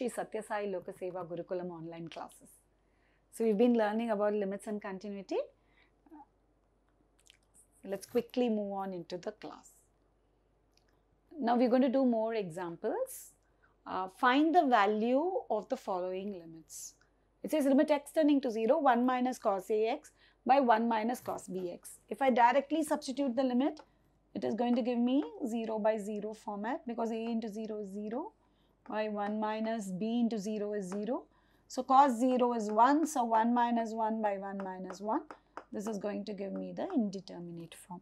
Sri Sathya Sai Loka Seva Gurukulam online classes. So we've been learning about limits and continuity. Let's quickly move on into the class. Now we're going to do more examples. Uh, find the value of the following limits. It says limit x tending to 0, 1 minus cos ax by 1 minus cos bx. If I directly substitute the limit, it is going to give me 0 by 0 format because a into 0 is 0 by 1 minus b into 0 is 0. So cos 0 is 1, so 1 minus 1 by 1 minus 1. This is going to give me the indeterminate form.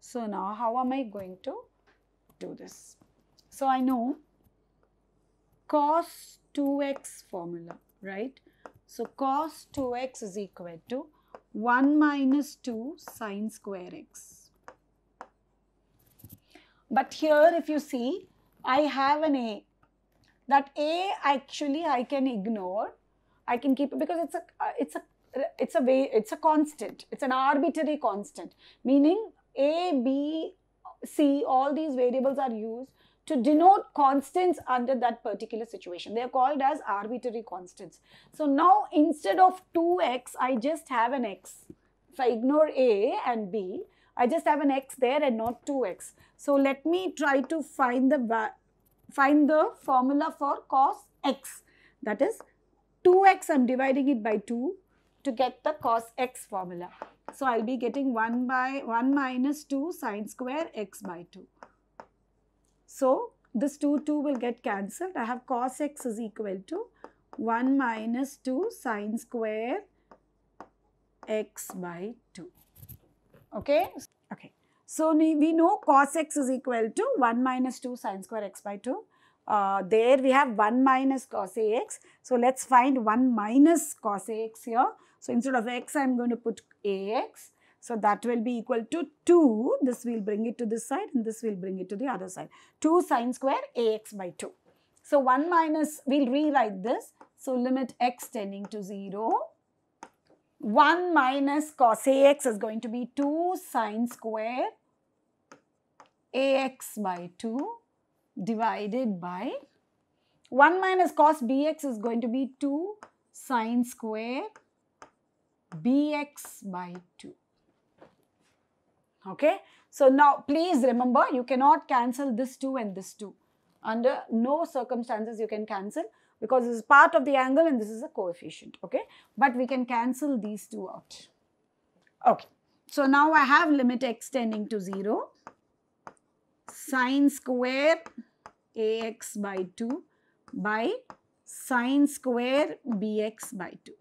So now how am I going to do this? So I know cos 2x formula, right? So cos 2x is equal to 1 minus 2 sine square x. But here if you see, I have an a. That a actually I can ignore. I can keep it because it's a it's a it's a way it's a constant. It's an arbitrary constant. Meaning a, b, c all these variables are used to denote constants under that particular situation. They are called as arbitrary constants. So now instead of 2x, I just have an x. If I ignore a and b, I just have an x there and not 2x. So let me try to find the find the formula for cos x. That is 2x, I'm dividing it by 2 to get the cos x formula. So I'll be getting 1 by 1 minus 2 sine square x by 2. So this 2, 2 will get cancelled. I have cos x is equal to 1 minus 2 sine square x by 2. Okay? Okay. So we know cos x is equal to 1 minus 2 sine square x by 2. Uh, there we have 1 minus cos ax. So let's find 1 minus cos ax here. So instead of x, I am going to put ax. So that will be equal to 2. This will bring it to this side and this will bring it to the other side. 2 sine square ax by 2. So 1 minus, we'll rewrite this. So limit x tending to 0. 1 minus cos ax is going to be 2 sine square ax by 2 divided by 1 minus cos bx is going to be 2 sine square bx by 2. Okay. So now please remember you cannot cancel this 2 and this 2. Under no circumstances you can cancel because this is part of the angle and this is a coefficient. Okay. But we can cancel these two out. Okay. So now I have limit x tending to 0 sine square ax by 2 by sine square bx by 2.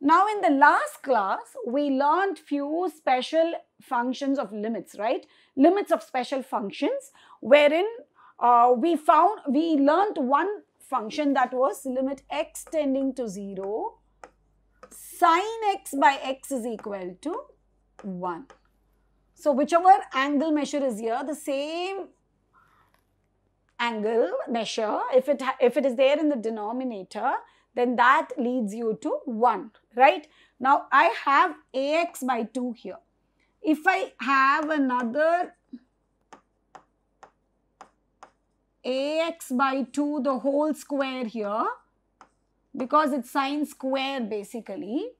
Now in the last class, we learned few special functions of limits, right? Limits of special functions wherein uh, we found, we learned one function that was limit x tending to 0, sine x by x is equal to 1. So whichever angle measure is here, the same angle measure, if it, if it is there in the denominator, then that leads you to 1, right? Now, I have ax by 2 here. If I have another ax by 2 the whole square here, because it's sine square basically,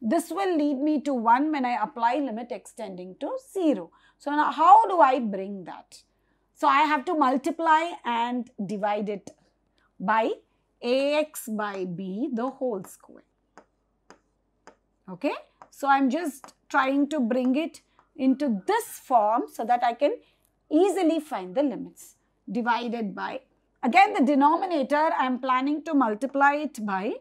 this will lead me to 1 when I apply limit x tending to 0. So, now how do I bring that? So, I have to multiply and divide it by ax by b the whole square. Okay. So, I am just trying to bring it into this form so that I can easily find the limits divided by again the denominator I am planning to multiply it by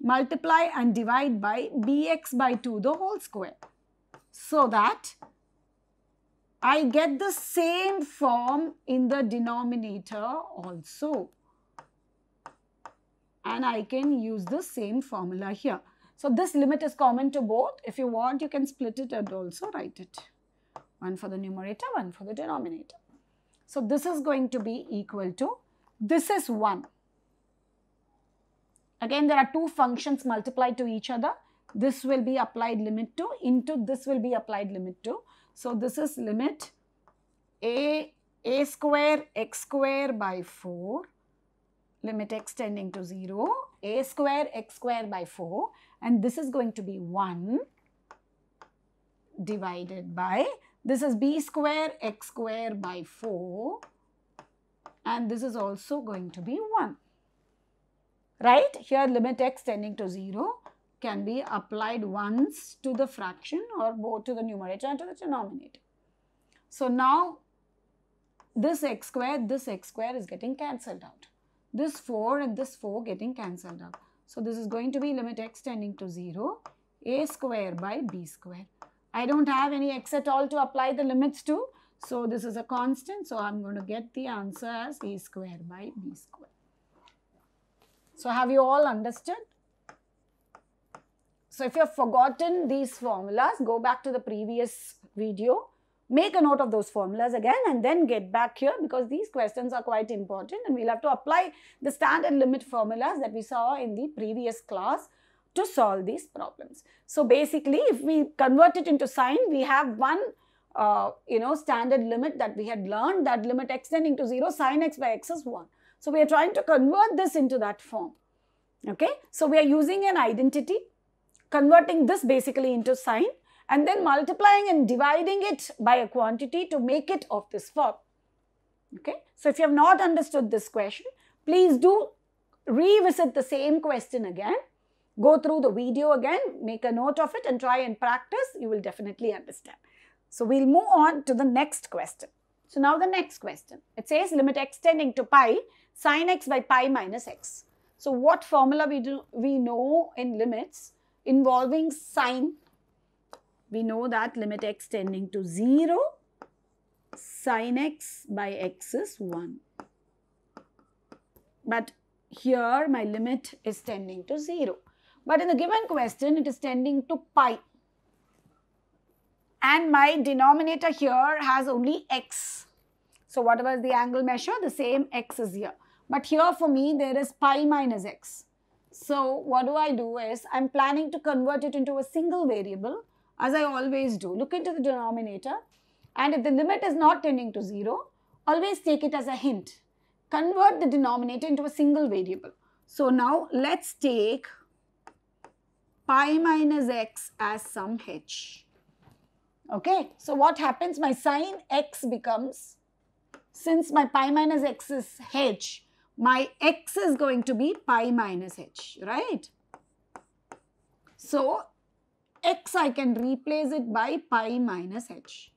multiply and divide by bx by 2 the whole square so that I get the same form in the denominator also and I can use the same formula here. So this limit is common to both. If you want, you can split it and also write it. One for the numerator, one for the denominator. So this is going to be equal to, this is 1. Again, there are two functions multiplied to each other. This will be applied limit to into this will be applied limit to. So this is limit a, a square x square by 4 limit x tending to 0, a square x square by 4 and this is going to be 1 divided by, this is b square x square by 4 and this is also going to be 1. Right? Here limit x tending to 0 can be applied once to the fraction or both to the numerator and to the denominator. So now this x square, this x square is getting cancelled out. This 4 and this 4 getting cancelled out. So this is going to be limit x tending to 0, a square by b square. I don't have any x at all to apply the limits to. So this is a constant. So I'm going to get the answer as a square by b square. So have you all understood? So if you have forgotten these formulas, go back to the previous video, make a note of those formulas again and then get back here because these questions are quite important and we'll have to apply the standard limit formulas that we saw in the previous class to solve these problems. So basically if we convert it into sine, we have one uh, you know standard limit that we had learned that limit x tending to 0 sine x by x is 1. So we are trying to convert this into that form. Okay. So we are using an identity, converting this basically into sine and then multiplying and dividing it by a quantity to make it of this form. Okay. So if you have not understood this question, please do revisit the same question again. Go through the video again, make a note of it and try and practice. You will definitely understand. So we'll move on to the next question. So now the next question. It says limit x tending to pi sine x by pi minus x. So what formula we do we know in limits involving sine? We know that limit x tending to 0 sine x by x is 1. But here my limit is tending to 0. But in the given question it is tending to pi. And my denominator here has only x. So whatever is the angle measure, the same x is here. But here for me, there is pi minus x. So what do I do is, I'm planning to convert it into a single variable, as I always do. Look into the denominator. And if the limit is not tending to 0, always take it as a hint. Convert the denominator into a single variable. So now let's take pi minus x as some h. Okay, so what happens? My sine x becomes, since my pi minus x is h, my x is going to be pi minus h, right? So, x I can replace it by pi minus h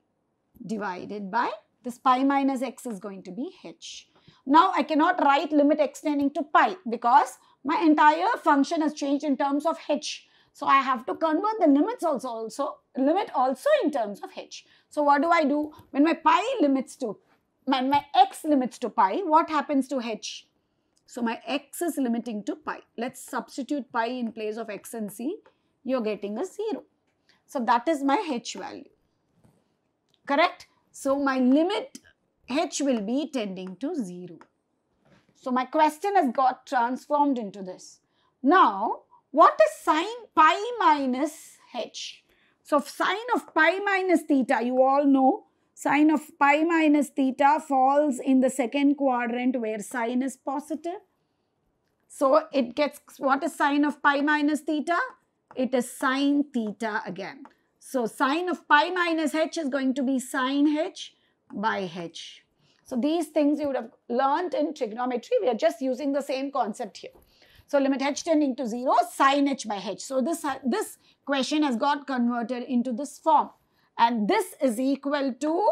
divided by this pi minus x is going to be h. Now, I cannot write limit x tending to pi because my entire function has changed in terms of h. So, I have to convert the limits also, also limit also in terms of h. So, what do I do? When my pi limits to when my x limits to pi, what happens to h? So my x is limiting to pi. Let's substitute pi in place of x and c. You're getting a 0. So that is my h value. Correct? So my limit h will be tending to 0. So my question has got transformed into this. Now, what is sine pi minus h? So sine of pi minus theta, you all know Sine of pi minus theta falls in the second quadrant where sine is positive. So it gets, what is sine of pi minus theta? It is sine theta again. So sine of pi minus h is going to be sine h by h. So these things you would have learned in trigonometry. We are just using the same concept here. So limit h tending to 0, sine h by h. So this, uh, this question has got converted into this form and this is equal to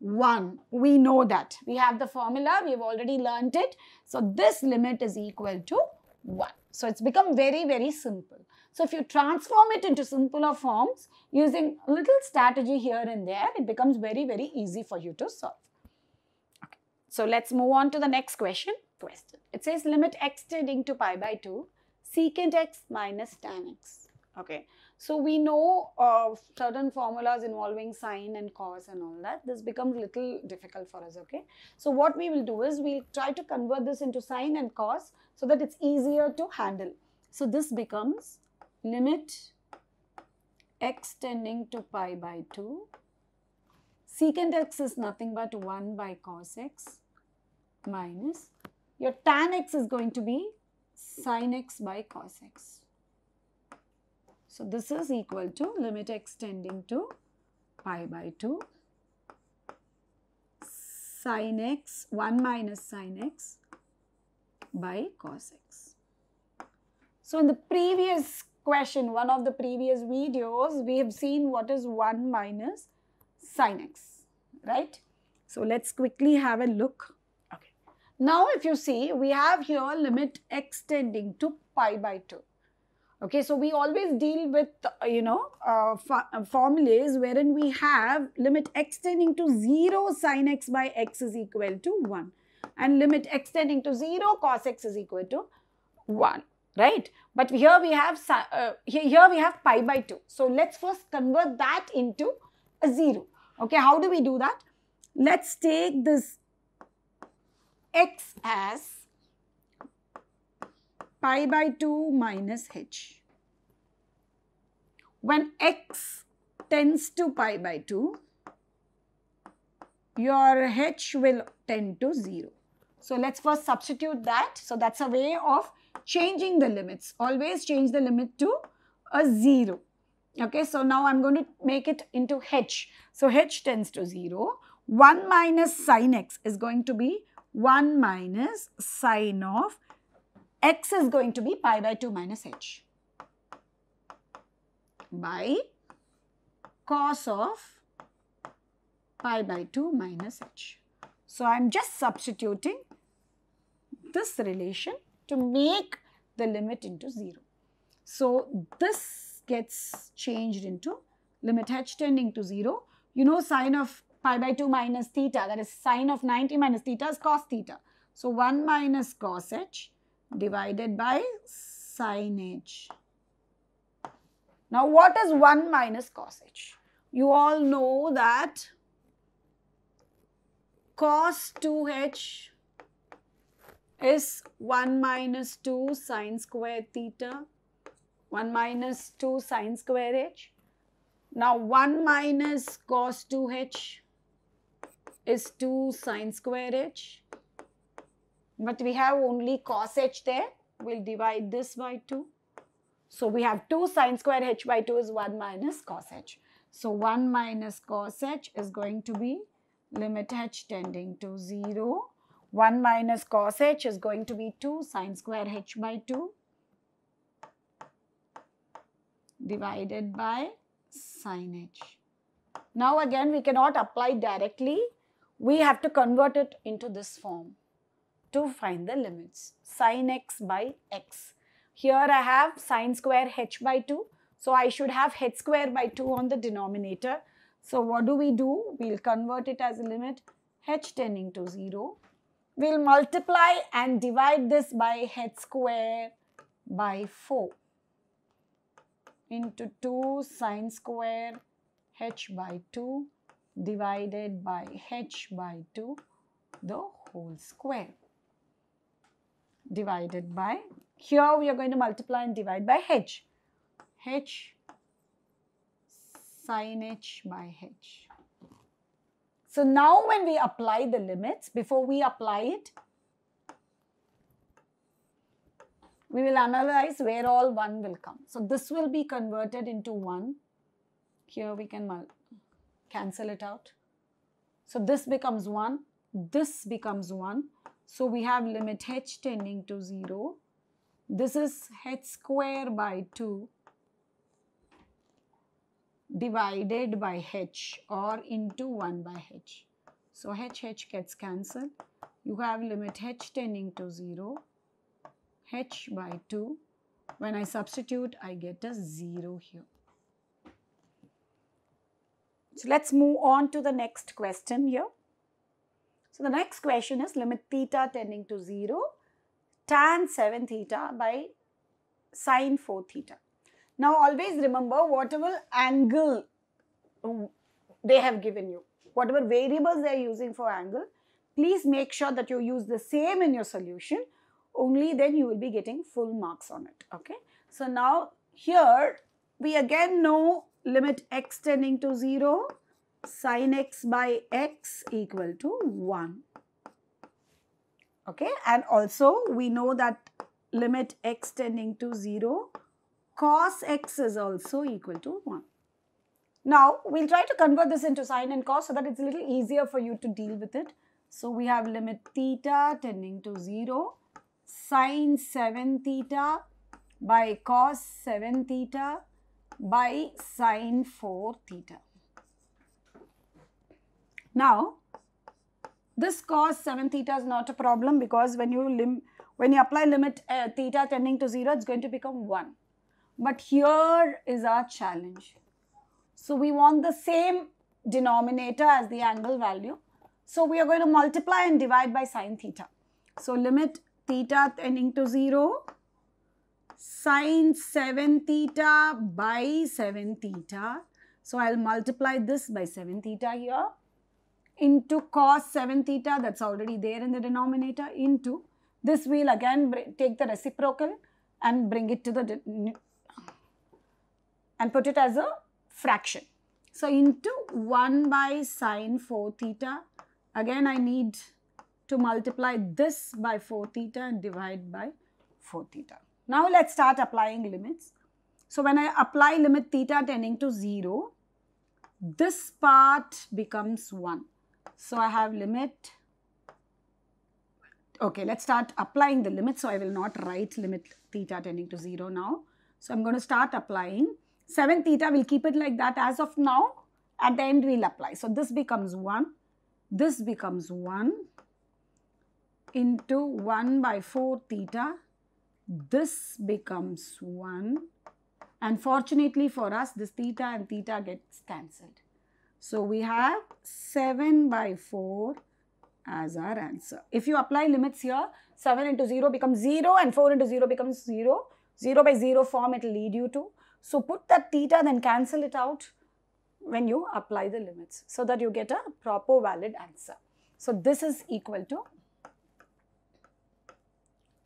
1. We know that. We have the formula. We've already learnt it. So this limit is equal to 1. So it's become very, very simple. So if you transform it into simpler forms using a little strategy here and there, it becomes very, very easy for you to solve. Okay. So let's move on to the next question. Question. It says limit x tending to pi by 2 secant x minus tan x. Okay. So we know uh, certain formulas involving sine and cos and all that. This becomes little difficult for us, okay? So what we will do is we'll try to convert this into sine and cos so that it's easier to handle. So this becomes limit x tending to pi by 2. Secant x is nothing but 1 by cos x minus your tan x is going to be sine x by cos x. So this is equal to limit x tending to pi by 2 sine x 1 minus sine x by cos x. So in the previous question, one of the previous videos, we have seen what is 1 minus sine x, right? So let's quickly have a look. Now if you see, we have here limit x tending to pi by 2. Okay, so we always deal with, uh, you know, uh, uh, formulas wherein we have limit x tending to 0 sine x by x is equal to 1 and limit x tending to 0 cos x is equal to 1 right? But here we have uh, here we have pi by 2 so let's first convert that into a 0 okay how do we do that? Let's take this x as pi by 2 minus h. When x tends to pi by 2, your h will tend to 0. So let's first substitute that. So that's a way of changing the limits. Always change the limit to a 0. Okay, so now I'm going to make it into h. So h tends to 0. 1 minus sine x is going to be 1 minus sine of x is going to be pi by 2 minus h by cos of pi by 2 minus h. So, I am just substituting this relation to make the limit into 0. So, this gets changed into limit h tending to 0. You know sine of pi by 2 minus theta that is sine of 90 minus theta is cos theta. So, 1 minus cos h divided by sine h. Now, what is 1 minus cos h? You all know that cos 2h is 1 minus 2 sine square theta, 1 minus 2 sine square h. Now, 1 minus cos 2h is 2 sine square h but we have only cos h there. We'll divide this by 2. So we have 2 sine square h by 2 is 1 minus cos h. So 1 minus cos h is going to be limit h tending to 0. 1 minus cos h is going to be 2 sine square h by 2 divided by sine h. Now again we cannot apply directly. We have to convert it into this form to find the limits. Sine x by x. Here I have sine square h by 2. So I should have h square by 2 on the denominator. So what do we do? We'll convert it as a limit h tending to 0. We'll multiply and divide this by h square by 4 into 2 sine square h by 2 divided by h by 2 the whole square divided by, here we are going to multiply and divide by h. h sin h by h. So now when we apply the limits, before we apply it, we will analyze where all 1 will come. So this will be converted into 1. Here we can cancel it out. So this becomes 1, this becomes 1. So we have limit h tending to 0. This is h square by 2 divided by h or into 1 by h. So h h gets cancelled. You have limit h tending to 0, h by 2. When I substitute, I get a 0 here. So let's move on to the next question here. So the next question is limit theta tending to 0 tan 7 theta by sine 4 theta. Now always remember whatever angle they have given you, whatever variables they are using for angle, please make sure that you use the same in your solution. Only then you will be getting full marks on it. Okay. So now here we again know limit x tending to 0 sin x by x equal to 1. Okay, and also we know that limit x tending to 0, cos x is also equal to 1. Now, we'll try to convert this into sine and cos so that it's a little easier for you to deal with it. So, we have limit theta tending to 0, sine 7 theta by cos 7 theta by sine 4 theta. Now, this cos 7 theta is not a problem because when you lim when you apply limit uh, theta tending to 0, it's going to become 1. But here is our challenge. So, we want the same denominator as the angle value. So, we are going to multiply and divide by sine theta. So, limit theta tending to 0, sine 7 theta by 7 theta. So, I will multiply this by 7 theta here into cos 7 theta that's already there in the denominator into this we'll again take the reciprocal and bring it to the and put it as a fraction. So into 1 by sine 4 theta, again I need to multiply this by 4 theta and divide by 4 theta. Now let's start applying limits. So when I apply limit theta tending to 0, this part becomes 1. So I have limit Okay, let's start applying the limit. So I will not write limit theta tending to 0 now. So I'm going to start applying. 7 theta, we'll keep it like that as of now. At the end, we'll apply. So this becomes 1. This becomes 1 into 1 by 4 theta. This becomes 1. And fortunately for us, this theta and theta gets cancelled. So we have 7 by 4 as our answer. If you apply limits here, 7 into 0 becomes 0 and 4 into 0 becomes 0. 0 by 0 form it will lead you to. So put that theta then cancel it out when you apply the limits so that you get a proper valid answer. So this is equal to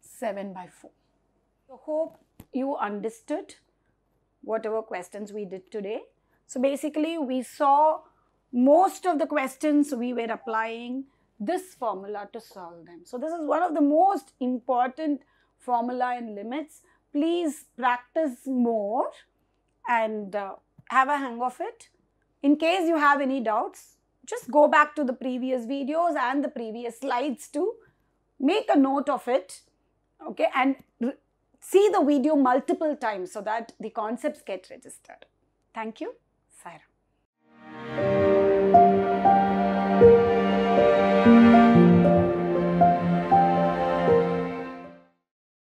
7 by 4. Hope you understood whatever questions we did today. So basically we saw most of the questions we were applying this formula to solve them. So this is one of the most important formula in limits. Please practice more and uh, have a hang of it. In case you have any doubts, just go back to the previous videos and the previous slides to make a note of it, okay, and see the video multiple times so that the concepts get registered. Thank you.